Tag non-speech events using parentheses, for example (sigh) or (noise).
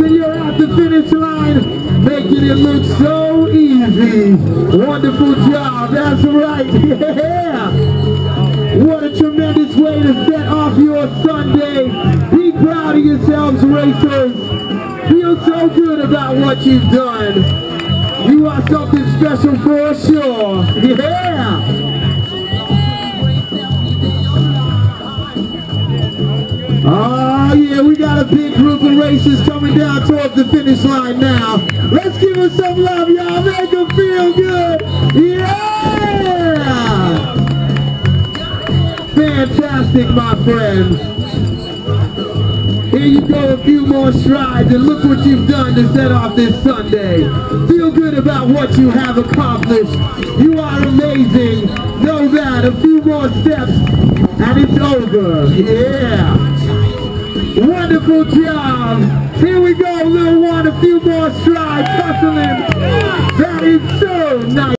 and you're at the finish line, making it look so easy. Wonderful job, that's right, (laughs) yeah! What a tremendous way to set off your Sunday. Be proud of yourselves, racers. Feel so good about what you've done. You are something special for sure. Yeah! Oh yeah, we got a big group of racers coming down towards the finish line now. Let's give them some love, y'all. Make them feel good. Yeah! Fantastic, my friends. Here you go, a few more strides, and look what you've done to set off this Sunday. Feel good about what you have accomplished. You are amazing. Know that. A few more steps, and it's over. Yeah. Wonderful job. Here we go, little one. A few more strides, hustling. That is so nice.